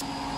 Bye.